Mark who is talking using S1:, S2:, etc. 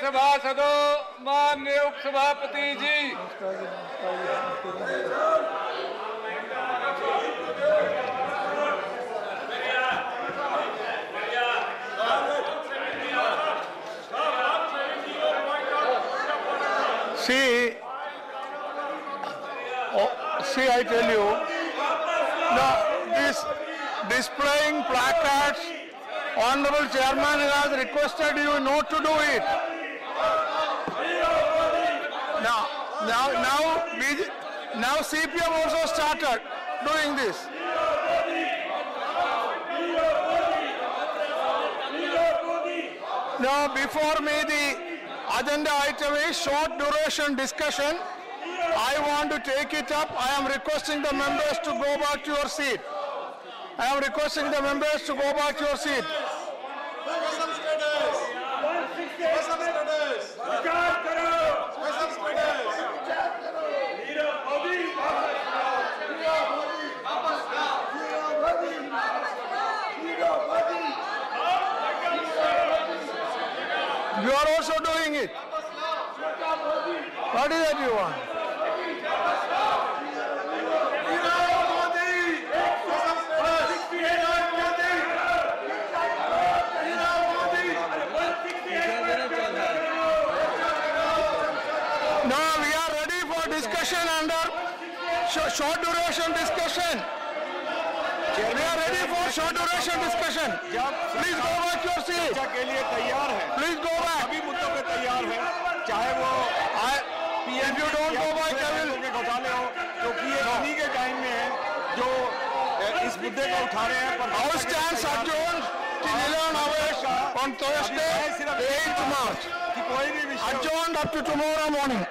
S1: सभासदों माननीय उपसभापति जी
S2: See, oh, see, I tell you, the, this displaying placards, Honorable Chairman has requested you not to do it. Now, now, now, now CPM also started doing this. Now, before me, the agenda item is short duration discussion. I want to take it up. I am requesting the members to go back to your seat. I am requesting the members to go back to your seat. You are also doing it. What is that you want? No, we are ready for discussion under short duration discussion. We are ready for short duration discussion. Please go back your seat.
S3: के लिए तैयार है
S2: Please go back.
S3: सभी मुद्दों पे तैयार है चाहे वो
S2: I, if you don't go back, I will.
S3: के घोटाले हो क्योंकि ये उन्हीं के टाइम में है जो इस मुद्दे को उठा रहे हैं पर
S2: House stands adjourned till 11 hours on Thursday, 8th March.
S3: कि कोई भी विषय
S2: Adjourned up to tomorrow morning.